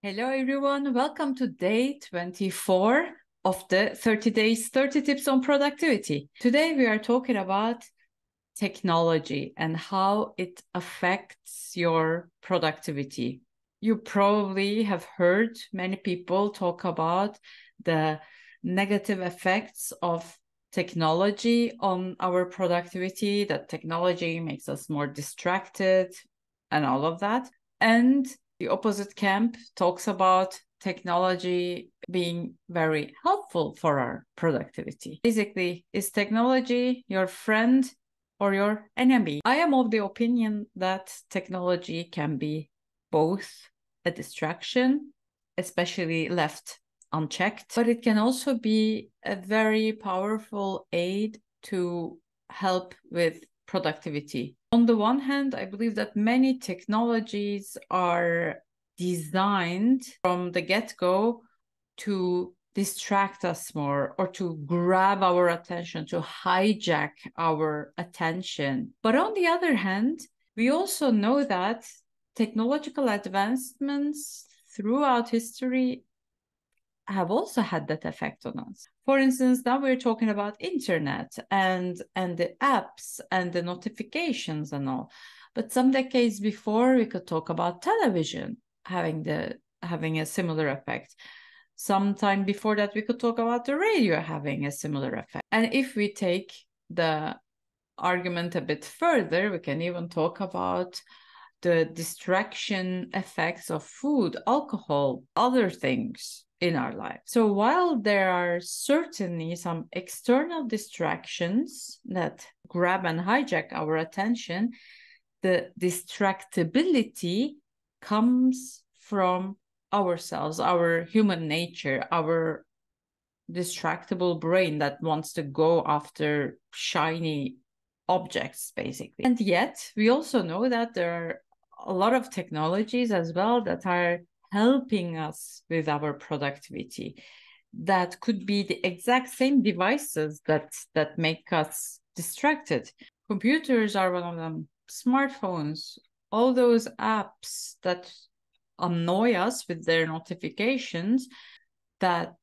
Hello, everyone. Welcome to day 24 of the 30 days, 30 tips on productivity. Today, we are talking about technology and how it affects your productivity. You probably have heard many people talk about the negative effects of technology on our productivity, that technology makes us more distracted and all of that. And the opposite camp talks about technology being very helpful for our productivity. Basically, is technology your friend or your enemy? I am of the opinion that technology can be both a distraction, especially left unchecked, but it can also be a very powerful aid to help with productivity. On the one hand, I believe that many technologies are designed from the get go to distract us more or to grab our attention, to hijack our attention. But on the other hand, we also know that technological advancements throughout history have also had that effect on us. For instance, now we're talking about internet and and the apps and the notifications and all. But some decades before, we could talk about television having the having a similar effect. Sometime before that, we could talk about the radio having a similar effect. And if we take the argument a bit further, we can even talk about the distraction effects of food, alcohol, other things in our life. So while there are certainly some external distractions that grab and hijack our attention, the distractibility comes from ourselves, our human nature, our distractible brain that wants to go after shiny objects, basically. And yet, we also know that there are a lot of technologies as well that are helping us with our productivity. That could be the exact same devices that that make us distracted. Computers are one of them. Smartphones all those apps that annoy us with their notifications that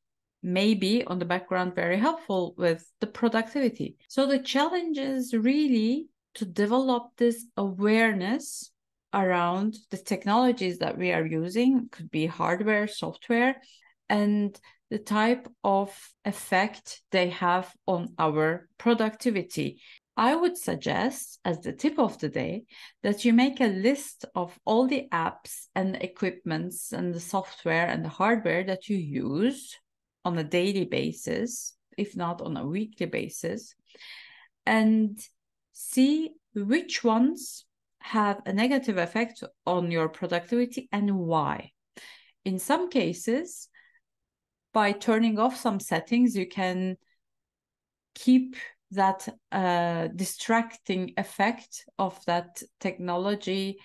may be on the background very helpful with the productivity. So the challenge is really to develop this awareness around the technologies that we are using could be hardware software and the type of effect they have on our productivity. I would suggest as the tip of the day that you make a list of all the apps and equipments and the software and the hardware that you use on a daily basis if not on a weekly basis and see which ones have a negative effect on your productivity and why. In some cases, by turning off some settings, you can keep that uh, distracting effect of that technology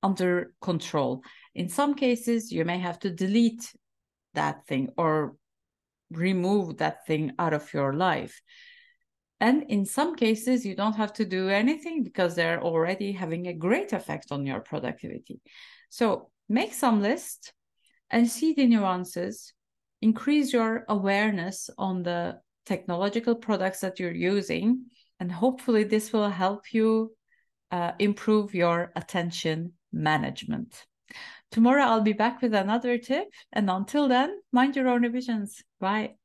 under control. In some cases, you may have to delete that thing or remove that thing out of your life. And in some cases, you don't have to do anything because they're already having a great effect on your productivity. So make some list and see the nuances, increase your awareness on the technological products that you're using, and hopefully this will help you uh, improve your attention management. Tomorrow I'll be back with another tip. And until then, mind your own revisions. Bye.